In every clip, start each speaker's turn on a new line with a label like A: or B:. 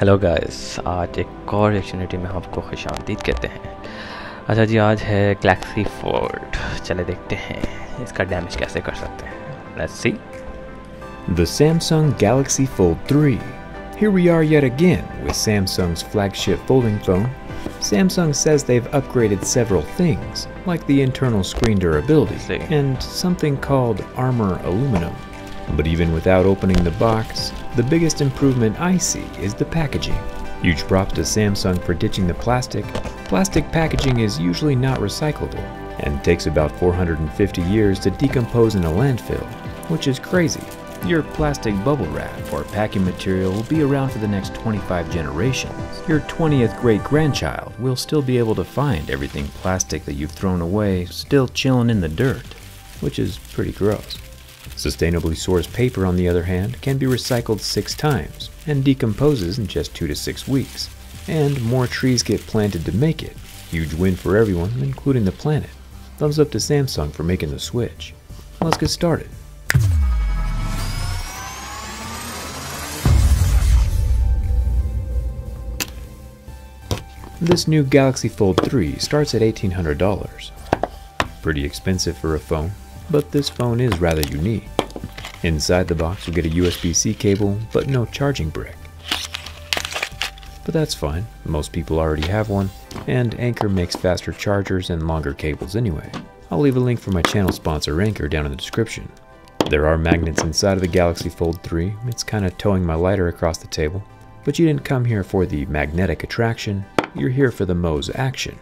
A: Hello guys आज एक और एक्शनिटी में आपको खुश आमदीद कहते हैं अच्छा जी आज है गैलेक्सी फोर्ड चले देखते हैं इसका डैमेज कैसे कर सकते हैं let's see
B: The Samsung Galaxy Fold 3. Here we are yet again with Samsung's flagship folding phone. Samsung says they've upgraded several things, like the internal screen durability
A: See.
B: and something called Armor Aluminum. But even without opening the box, the biggest improvement I see is the packaging. Huge props to Samsung for ditching the plastic. Plastic packaging is usually not recyclable and takes about 450 years to decompose in a landfill, which is crazy. Your plastic bubble wrap or packing material will be around for the next 25 generations. Your 20th great grandchild will still be able to find everything plastic that you've thrown away still chilling in the dirt, which is pretty gross. Sustainably sourced paper, on the other hand, can be recycled six times and decomposes in just two to six weeks. And more trees get planted to make it. Huge win for everyone, including the planet. Thumbs up to Samsung for making the switch. Let's get started. This new Galaxy Fold 3 starts at $1,800. Pretty expensive for a phone, but this phone is rather unique. Inside the box you'll get a USB-C cable, but no charging brick. But that's fine, most people already have one, and Anker makes faster chargers and longer cables anyway. I'll leave a link for my channel sponsor Anker down in the description. There are magnets inside of the Galaxy Fold 3, it's kinda towing my lighter across the table. But you didn't come here for the magnetic attraction, you're here for the Mohs action.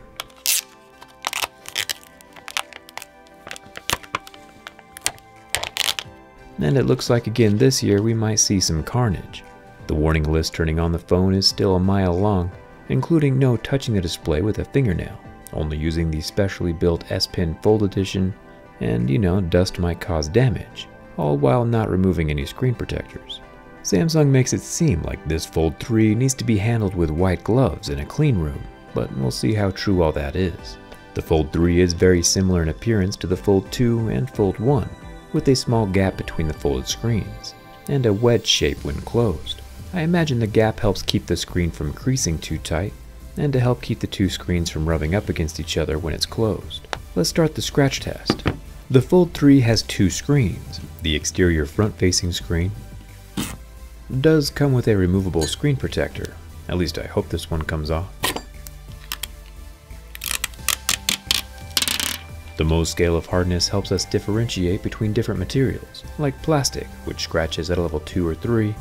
B: And it looks like again this year we might see some carnage. The warning list turning on the phone is still a mile long, including no touching the display with a fingernail, only using the specially built S Pen Fold Edition, and you know, dust might cause damage, all while not removing any screen protectors. Samsung makes it seem like this Fold 3 needs to be handled with white gloves in a clean room, but we'll see how true all that is. The Fold 3 is very similar in appearance to the Fold 2 and Fold 1, with a small gap between the folded screens, and a wedge shape when closed. I imagine the gap helps keep the screen from creasing too tight, and to help keep the two screens from rubbing up against each other when it's closed. Let's start the scratch test. The Fold 3 has two screens. The exterior front-facing screen does come with a removable screen protector. At least I hope this one comes off. The Mohs scale of hardness helps us differentiate between different materials, like plastic, which scratches at a level 2 or 3,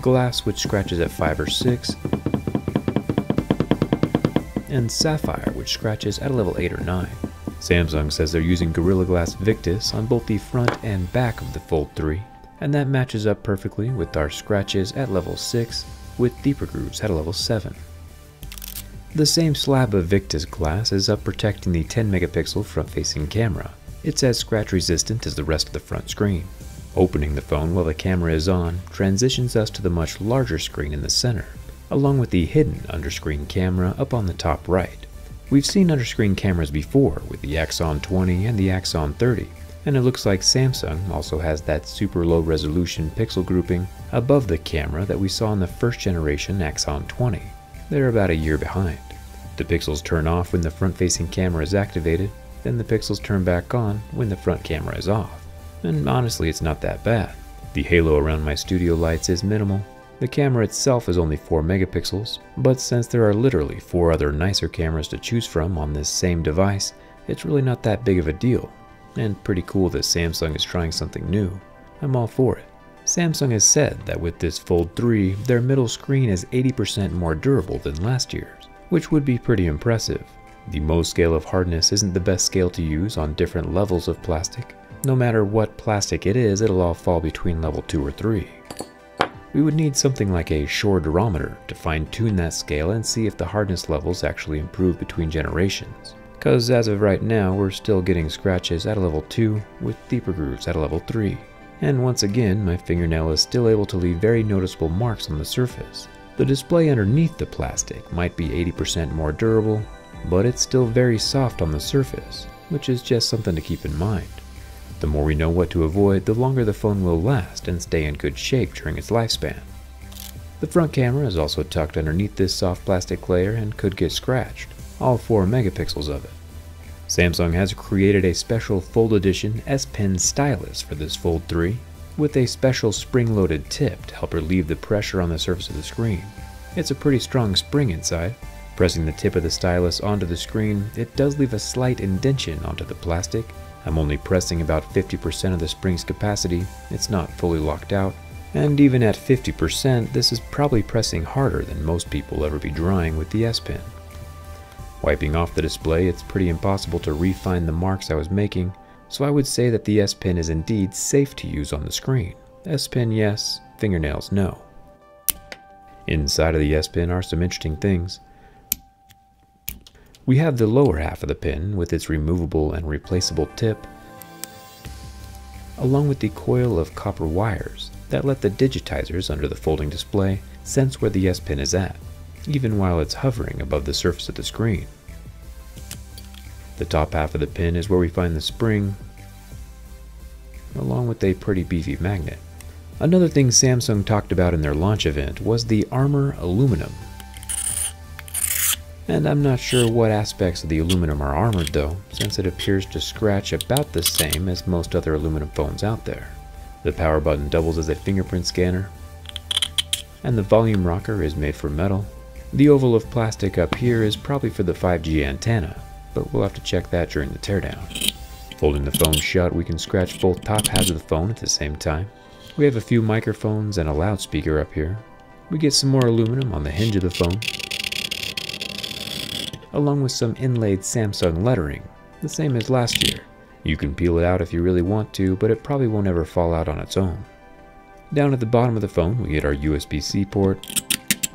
B: glass, which scratches at 5 or 6, and sapphire, which scratches at a level 8 or 9. Samsung says they're using Gorilla Glass Victus on both the front and back of the Fold 3, and that matches up perfectly with our scratches at level 6, with deeper grooves at a level 7. The same slab of Victus glass is up protecting the 10 megapixel front-facing camera. It's as scratch resistant as the rest of the front screen. Opening the phone while the camera is on transitions us to the much larger screen in the center, along with the hidden underscreen camera up on the top right. We've seen underscreen cameras before with the Axon 20 and the Axon 30, and it looks like Samsung also has that super low resolution pixel grouping above the camera that we saw in the first generation Axon 20. They're about a year behind. The pixels turn off when the front facing camera is activated, then the pixels turn back on when the front camera is off. And honestly, it's not that bad. The halo around my studio lights is minimal. The camera itself is only 4 megapixels, but since there are literally 4 other nicer cameras to choose from on this same device, it's really not that big of a deal. And pretty cool that Samsung is trying something new. I'm all for it. Samsung has said that with this Fold 3, their middle screen is 80% more durable than last year's, which would be pretty impressive. The Mohs scale of hardness isn't the best scale to use on different levels of plastic. No matter what plastic it is, it'll all fall between level 2 or 3. We would need something like a Shore durometer to fine tune that scale and see if the hardness levels actually improve between generations. Cause as of right now, we're still getting scratches at a level 2 with deeper grooves at a level 3. And once again, my fingernail is still able to leave very noticeable marks on the surface. The display underneath the plastic might be 80% more durable, but it's still very soft on the surface, which is just something to keep in mind. The more we know what to avoid, the longer the phone will last and stay in good shape during its lifespan. The front camera is also tucked underneath this soft plastic layer and could get scratched, all 4 megapixels of it. Samsung has created a special Fold Edition S Pen stylus for this Fold 3, with a special spring-loaded tip to help relieve the pressure on the surface of the screen. It's a pretty strong spring inside. Pressing the tip of the stylus onto the screen, it does leave a slight indention onto the plastic. I'm only pressing about 50% of the spring's capacity, it's not fully locked out, and even at 50%, this is probably pressing harder than most people ever be drawing with the S Pen. Wiping off the display, it's pretty impossible to refine the marks I was making, so I would say that the S Pen is indeed safe to use on the screen. S Pen yes, fingernails no. Inside of the S Pen are some interesting things. We have the lower half of the pen with its removable and replaceable tip, along with the coil of copper wires that let the digitizers under the folding display sense where the S Pen is at even while it's hovering above the surface of the screen. The top half of the pin is where we find the spring, along with a pretty beefy magnet. Another thing Samsung talked about in their launch event was the armor aluminum. And I'm not sure what aspects of the aluminum are armored though, since it appears to scratch about the same as most other aluminum phones out there. The power button doubles as a fingerprint scanner, and the volume rocker is made from metal, the oval of plastic up here is probably for the 5G antenna, but we'll have to check that during the teardown. Folding the phone shut, we can scratch both top halves of the phone at the same time. We have a few microphones and a loudspeaker up here. We get some more aluminum on the hinge of the phone, along with some inlaid Samsung lettering, the same as last year. You can peel it out if you really want to, but it probably won't ever fall out on its own. Down at the bottom of the phone, we get our USB-C port,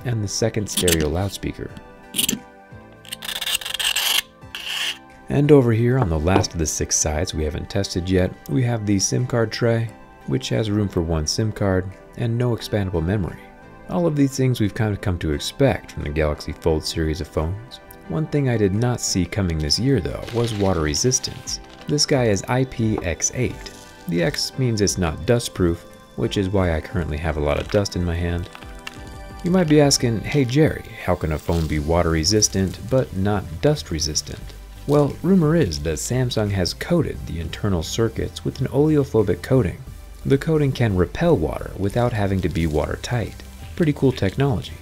B: and the second stereo loudspeaker. And over here on the last of the six sides we haven't tested yet, we have the SIM card tray, which has room for one SIM card and no expandable memory. All of these things we've kind of come to expect from the Galaxy Fold series of phones. One thing I did not see coming this year though was water resistance. This guy is IPX8. The X means it's not dust proof, which is why I currently have a lot of dust in my hand, you might be asking, hey Jerry, how can a phone be water resistant but not dust resistant? Well, rumor is that Samsung has coated the internal circuits with an oleophobic coating. The coating can repel water without having to be watertight. Pretty cool technology,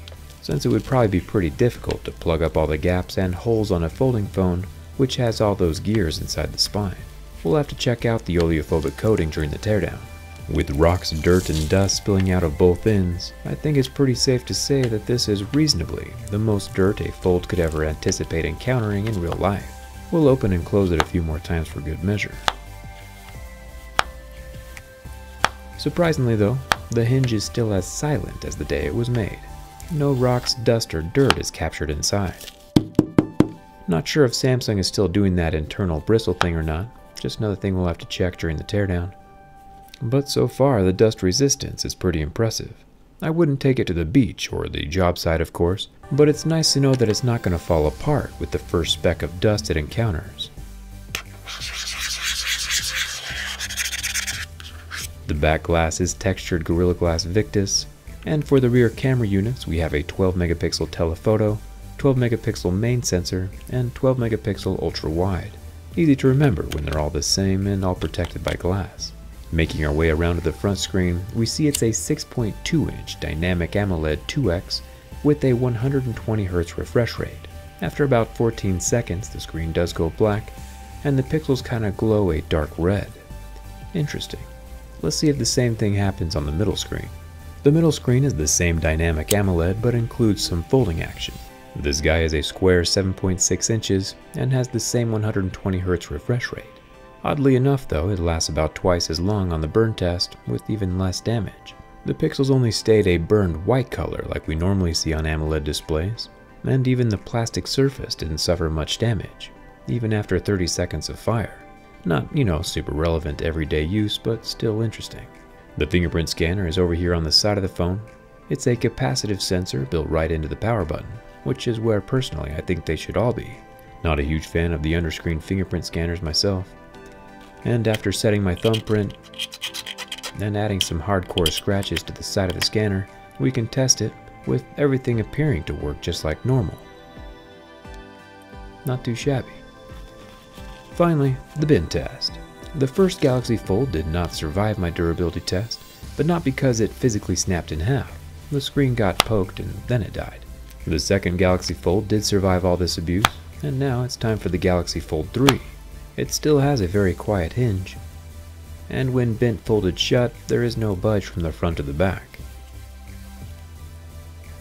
B: since it would probably be pretty difficult to plug up all the gaps and holes on a folding phone which has all those gears inside the spine. We'll have to check out the oleophobic coating during the teardown. With rocks, dirt, and dust spilling out of both ends, I think it's pretty safe to say that this is reasonably the most dirt a Fold could ever anticipate encountering in real life. We'll open and close it a few more times for good measure. Surprisingly though, the hinge is still as silent as the day it was made. No rocks, dust, or dirt is captured inside. Not sure if Samsung is still doing that internal bristle thing or not, just another thing we'll have to check during the teardown. But so far, the dust resistance is pretty impressive. I wouldn't take it to the beach or the job site, of course, but it's nice to know that it's not going to fall apart with the first speck of dust it encounters. The back glass is textured Gorilla Glass Victus, and for the rear camera units we have a 12 megapixel telephoto, 12 megapixel main sensor, and 12 megapixel ultra wide. Easy to remember when they're all the same and all protected by glass. Making our way around to the front screen, we see it's a 6.2 inch dynamic AMOLED 2X with a 120Hz refresh rate. After about 14 seconds, the screen does go black, and the pixels kinda glow a dark red. Interesting. Let's see if the same thing happens on the middle screen. The middle screen is the same dynamic AMOLED but includes some folding action. This guy is a square 7.6 inches and has the same 120Hz refresh rate. Oddly enough though, it lasts about twice as long on the burn test, with even less damage. The pixels only stayed a burned white color like we normally see on AMOLED displays, and even the plastic surface didn't suffer much damage, even after 30 seconds of fire. Not, you know, super relevant everyday use, but still interesting. The fingerprint scanner is over here on the side of the phone. It's a capacitive sensor built right into the power button, which is where personally I think they should all be. Not a huge fan of the underscreen fingerprint scanners myself, and after setting my thumbprint and adding some hardcore scratches to the side of the scanner, we can test it with everything appearing to work just like normal. Not too shabby. Finally, the bin test. The first Galaxy Fold did not survive my durability test, but not because it physically snapped in half. The screen got poked and then it died. The second Galaxy Fold did survive all this abuse, and now it's time for the Galaxy Fold 3. It still has a very quiet hinge, and when bent folded shut, there is no budge from the front to the back.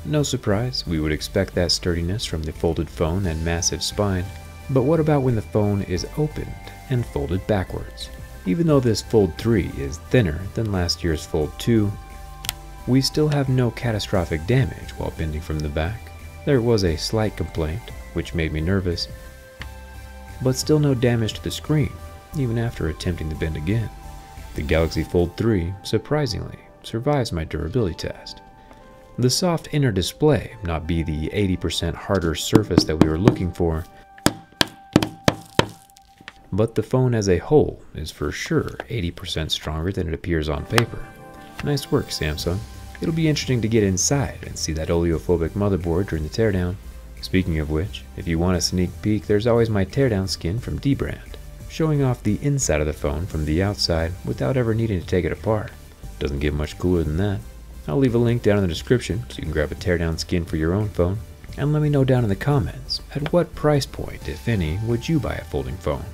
B: No surprise, we would expect that sturdiness from the folded phone and massive spine, but what about when the phone is opened and folded backwards? Even though this Fold 3 is thinner than last year's Fold 2, we still have no catastrophic damage while bending from the back. There was a slight complaint, which made me nervous, but still no damage to the screen, even after attempting the bend again. The Galaxy Fold 3, surprisingly, survives my durability test. The soft inner display not be the 80% harder surface that we were looking for, but the phone as a whole is for sure 80% stronger than it appears on paper. Nice work, Samsung. It'll be interesting to get inside and see that oleophobic motherboard during the teardown. Speaking of which, if you want a sneak peek, there's always my teardown skin from Dbrand, showing off the inside of the phone from the outside without ever needing to take it apart. Doesn't get much cooler than that. I'll leave a link down in the description so you can grab a teardown skin for your own phone. And let me know down in the comments, at what price point, if any, would you buy a folding phone?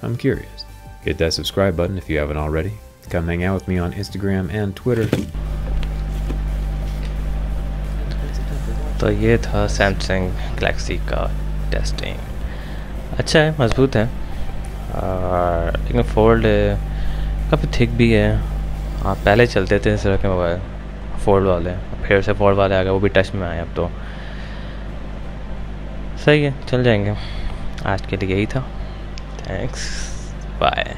B: I'm curious. Hit that subscribe button if you haven't already. Come hang out with me on Instagram and Twitter.
A: तो ये था Samsung Galaxy का testing अच्छा है, मज़बूत है। लेकिन fold काफ़ी थिक भी है। आप पहले चलते थे इस तरह के मोबाइल फोल्ड वाले। फिर से फोल्ड वाले आ गए, वो भी टच में आए अब तो। सही है, चल जाएँगे। आज के लिए यही था। Thanks bye